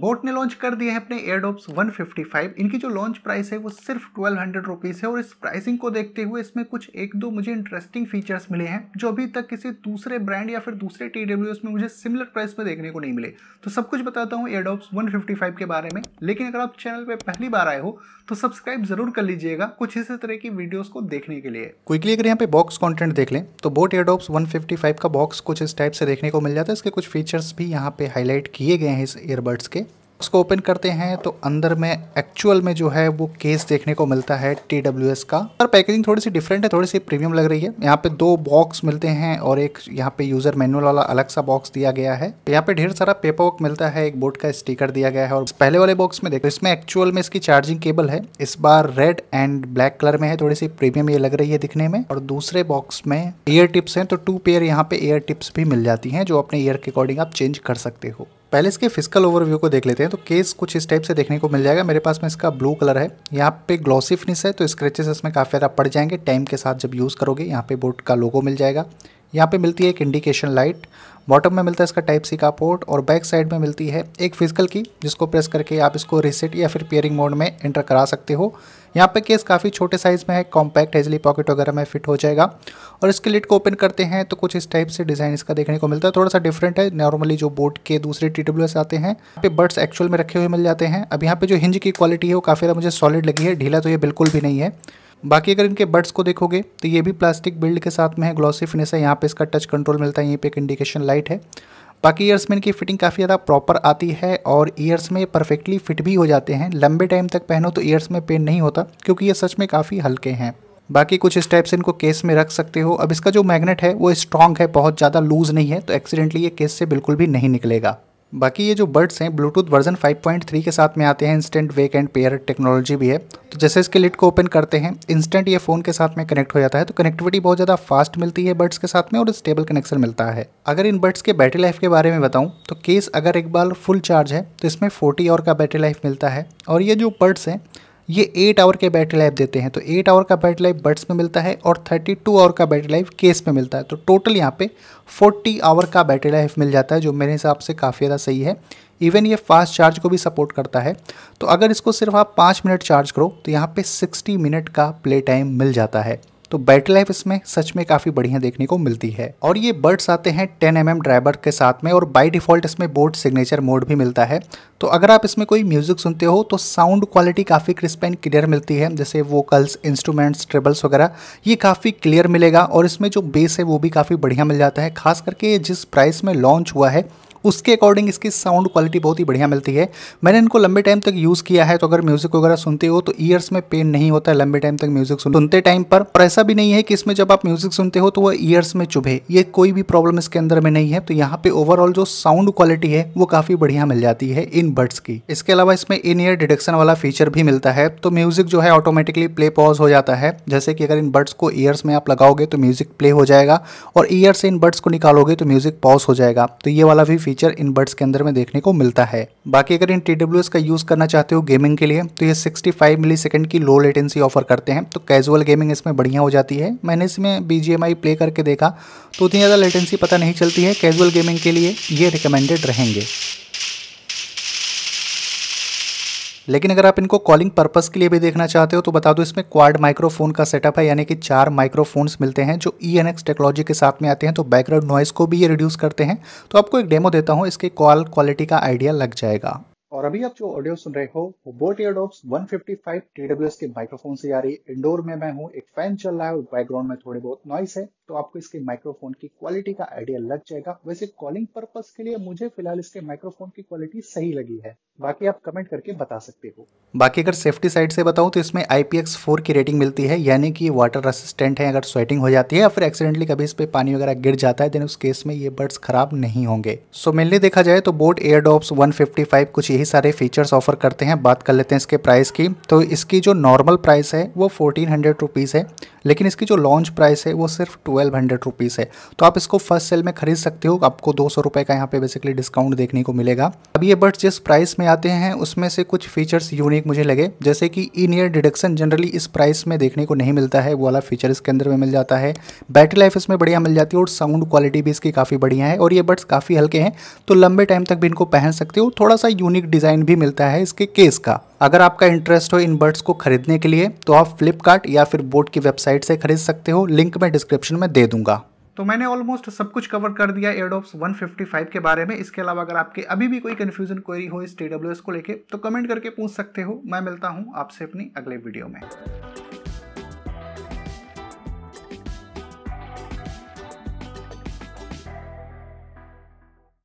Boat ने launch कर दिए हैं अपने एयरडॉप्स 155 इनकी जो लॉन्च प्राइस है वो सिर्फ़ ट्वेल्व हंड्रेड रुपीज़ है और इस प्राइसिंग को देखते हुए इसमें कुछ एक दो मुझे इंटरेस्टिंग फीचर्स मिले हैं, जो अभी तक किसी दूसरे ब्रांड या फिर दूसरे टी में मुझे सिमिलर प्राइस में देखने को नहीं मिले। तो सब कुछ बताता हूँ एयरडॉप्स 155 के बारे में। लेकिन अगर आप चैनल पर पहली बार आए हो तो सब्सक्राइब ज़रूर कर लीजिएगा कुछ इसी तरह की वीडियोस को देखने के लिए। क्विकली अगर यहाँ पे बॉक्स कॉन्टेंट देख लें तो बोट एयरडॉप्स 155 का बॉक्स कुछ इस टाइप से देखने को मिल जाता है। इसके कुछ फीचर्स भी यहाँ पे हाईलाइट किए गए हैं इस ईयरबड्स के। उसको ओपन करते हैं तो अंदर में एक्चुअल में जो है वो केस देखने को मिलता है टीडब्ल्यूएस का। और पैकेजिंग थोड़ी सी डिफरेंट है थोड़ी सी प्रीमियम लग रही है। यहाँ पे दो बॉक्स मिलते हैं और एक यहाँ पे यूज़र मैनुअल वाला अलग सा बॉक्स दिया गया है। यहाँ पे ढेर सारा पेपर वर्क मिलता है, एक बोर्ड का स्टिकर दिया गया है और पहले वाले बॉक्स में देखो, इसमें एक्चुअल में इसकी चार्जिंग केबल है। इस बार रेड एंड ब्लैक कलर में है थोड़ी सी प्रीमियम ये लग रही है दिखने में। और दूसरे बॉक्स में ईयर टिप्स हैं तो टू पेयर यहाँ पे ईयर टिप्स भी मिल जाती हैं, जो अपने ईयर के अकॉर्डिंग आप चेंज कर सकते हो। पहले इसके फ़िज़िकल ओवरव्यू को देख लेते हैं तो केस कुछ इस टाइप से देखने को मिल जाएगा। मेरे पास में इसका ब्लू कलर है। यहाँ पे ग्लॉसी फिनिश है तो स्क्रेचेस इसमें काफ़ी ज़्यादा पड़ जाएँगे। टाइम के साथ जब यूज़ करोगे, यहाँ पे बोट का लोगो मिल जाएगा। यहाँ पे मिलती है एक इंडिकेशन लाइट बॉटम में मिलता है इसका टाइप सी का पोर्ट और बैक साइड में मिलती है एक फ़िज़िकल की जिसको प्रेस करके आप इसको रिसेट या फिर पेयरिंग मोड में एंटर करा सकते हो. यहाँ पे केस काफ़ी छोटे साइज़ में है कॉम्पैक्ट हेजली पॉकेट वगैरह में फिट हो जाएगा. और इसके लिट को ओपन करते हैं तो कुछ इस टाइप से डिज़ाइन इसका देखने को मिलता है. थोड़ा सा डिफरेंट है नॉर्मली जो बोट के दूसरे टीडब्ल्यूएस आते हैं, यहाँ पे बर्ड्स एक्चुअल में रखे हुए मिल जाते हैं. अब यहाँ पे जो हिंज की क्वालिटी है वो काफ़ी ज़्यादा मुझे सॉलिड लगी है, ढीला तो ये बिल्कुल भी नहीं है. बाकी अगर इनके बर्ड्स को देखोगे तो ये भी प्लास्टिक बिल्ड के साथ में है ग्लॉसी फिनिश है, यहाँ पे इसका टच कंट्रोल मिलता है, यहीं पे एक इंडिकेशन लाइट है। बाकी ईयर्स में इनकी फिटिंग काफ़ी ज़्यादा प्रॉपर आती है और ईयर्स में परफेक्टली फिट भी हो जाते हैं। लंबे टाइम तक पहनो तो ईयर्स में पेन नहीं होता, क्योंकि ये सच में काफ़ी हल्के हैं। बाकी कुछ इस टाइप से इनको केस में रख सकते हो। अब इसका जो मैग्नेट है, वो स्ट्रॉन्ग है, बहुत ज़्यादा लूज नहीं है तो एक्सीडेंटली ये केस से बिल्कुल भी नहीं निकलेगा। बाकी ये जो बर्ड्स हैं ब्लूटूथ वर्जन 5.3 के साथ में आते हैं instant wake and pair technology भी है। तो जैसे इसके लिट को ओपन करते हैं इंस्टेंट ये फ़ोन के साथ में कनेक्ट हो जाता है तो कनेक्टिविटी बहुत ज़्यादा फास्ट मिलती है बर्ड्स के साथ में और स्टेबल कनेक्शन मिलता है। अगर इन बर्ड्स के बैटरी लाइफ के बारे में बताऊँ तो केस अगर एक बार फुल चार्ज है तो इसमें फोर्टी और का बैटरी लाइफ मिलता है। और ये जो बर्ड्स हैं ये एट आवर के बैटरी लाइफ देते हैं। तो एट आवर का बैटरी लाइफ बर्ड्स में मिलता है और थर्टी टू आवर का बैटरी लाइफ केस में मिलता है। तो टोटल यहाँ पे फोर्टी आवर का बैटरी लाइफ मिल जाता है, जो मेरे हिसाब से काफ़ी ज़्यादा सही है। इवन ये फास्ट चार्ज को भी सपोर्ट करता है। तो अगर इसको सिर्फ़ आप पाँच मिनट चार्ज करो तो यहाँ पर सिक्सटी मिनट का प्ले टाइम मिल जाता है। तो बैटरी लाइफ इसमें सच में काफ़ी बढ़िया देखने को मिलती है। और ये बर्ड्स आते हैं टेन एम mm ड्राइवर के साथ में और बाई डिफ़ॉल्ट इसमें बोट सिग्नेचर मोड भी मिलता है। तो अगर आप इसमें कोई म्यूज़िक सुनते हो तो साउंड क्वालिटी काफ़ी क्रिस्प एंड क्लियर मिलती है, जैसे वोकल्स इंस्ट्रूमेंट्स ट्रेबल्स वगैरह, ये काफ़ी क्लियर मिलेगा। और इसमें जो बेस है, वो भी काफ़ी बढ़िया मिल जाता है, खास करके ये जिस प्राइस में लॉन्च हुआ है उसके अकॉर्डिंग इसकी साउंड क्वालिटी बहुत ही बढ़िया मिलती है। मैंने इनको लंबे टाइम तक यूज़ किया है तो अगर म्यूज़िक वगैरह सुनते हो तो ईयर्स में पेन नहीं होता है, लंबे टाइम तक म्यूज़िक सुनते टाइम पर। और ऐसा भी नहीं है कि इसमें जब आप म्यूज़िक सुनते हो तो वह ईयर्स में चुभे। ये कोई भी प्रॉब्लम इसके अंदर में नहीं है। तो यहाँ पे ओवरऑल जो साउंड क्वालिटी है, वो काफ़ी बढ़िया मिल जाती है इन बर्ड्स की। इसके अलावा इसमें इन ईयर डिटेक्शन वाला फीचर भी मिलता है। तो म्यूज़िक जो है ऑटोमेटिकली प्ले पॉज हो जाता है। जैसे कि अगर इन बर्ड्स को ईयर्स में आप लगाओगे तो म्यूज़िक प्ले हो जाएगा और ईयर से इन बर्ड्स को निकालोगे तो म्यूज़िक पॉज हो जाएगा। तो ये वाला भी फीचर इन बर्ड्स के अंदर में देखने को मिलता है। बाकी अगर इन टी का यूज़ करना चाहते हो गेमिंग के लिए तो ये 65 मिली सेकेंड की लो लेटेंसी ऑफ़र करते हैं। तो कैजुअल गेमिंग इसमें बढ़िया हो जाती है। मैंने इसमें बीजीएमआई प्ले करके देखा तो उतनी ज़्यादा लेटेंसी पता नहीं चलती है। कैजुअल गेमिंग के लिए ये रिकमेंडेड रहेंगे। लेकिन अगर आप इनको कॉलिंग पर्पज़ के लिए भी देखना चाहते हो तो बता दो इसमें क्वाड माइक्रोफोन का सेटअप है, यानी कि चार माइक्रोफोन्स मिलते हैं जो एक्स टेक्नोलॉजी के साथ में आते हैं तो बैकग्राउंड नॉइस को भी ये रिड्यूस करते हैं। तो आपको एक डेमो देता हूँ, इसके कॉल क्वालिटी का आइडिया लग जाएगा। और अभी आप जो ऑडियो सुन रहे हो, वो बोट ईयरडॉप्स 155 TWS के माइक्रोफोन से आ रही है। इंडोर में मैं हूँ, एक फ़ैन चल रहा है, और बैकग्राउंड में थोड़ी बहुत नॉइस है तो आपको इसके माइक्रोफोन की क्वालिटी का आइडिया लग जाएगा। वैसे कॉलिंग पर्पज के लिए मुझे फ़िलहाल इसके माइक्रोफोन की क्वालिटी सही लगी है। बाकी आप कमेंट करके बता सकते हो। बाकी अगर सेफ्टी साइड से बताऊँ तो इसमें IPX4 की रेटिंग मिलती है, यानी कि वाटर रेसिस्टेंट है, अगर स्वेटिंग हो जाती है या फिर एक्सीडेंटली कभी इस पर पानी वगैरह गिर जाता है देन उस केस में ये बर्ड्स खराब नहीं होंगे। सो मेनली देखा जाए तो बोट एयरडॉप्स 155 कुछ यही सारे फीचर्स ऑफ़र करते हैं। बात कर लेते हैं इसके प्राइस की। तो इसकी जो नॉर्मल प्राइस है, वो फोर्टीन हंड्रेड रुपीज़ है, लेकिन इसकी जो लॉन्च प्राइस है, वो सिर्फ़ ट्वेल्व हंड्रेड रुपीज़ है। तो आप इसको फ़र्स्ट सेल में खरीद सकते हो, आपको दो सौ का यहाँ पे बेसिकली डिस्काउंट देखने को मिलेगा। अब ये बर्ड्स जिस प्राइस में में आते हैं, उसमें से कुछ फीचर्स यूनिक मुझे लगे। जैसे कि इन ईयर डिडक्शन जनरली इस प्राइस में देखने को नहीं मिलता है, वो वाला फीचर इसके अंदर में मिल जाता है। बैटरी लाइफ इसमें बढ़िया मिल जाती है और साउंड क्वालिटी भी इसकी काफ़ी बढ़िया है और ये बड्स काफ़ी हल्के हैं तो लंबे टाइम तक भी इनको पहन सकते हो। थोड़ा सा यूनिक डिज़ाइन भी मिलता है इसके केस का। अगर आपका इंटरेस्ट हो इन बर्ड्स को खरीदने के लिए तो आप फ्लिपकार्ट या फिर बोट की वेबसाइट से खरीद सकते हो। लिंक मैं डिस्क्रिप्शन में दे दूँगा। तो मैंने ऑलमोस्ट सब कुछ कवर कर दिया एडोप्स 155 के बारे में। इसके अलावा अगर आपके अभी भी कोई कन्फ्यूज़न क्वेरी हो इस टी को लेके तो कमेंट करके पूछ सकते हो। मैं मिलता हूँ आपसे अपनी अगले वीडियो में।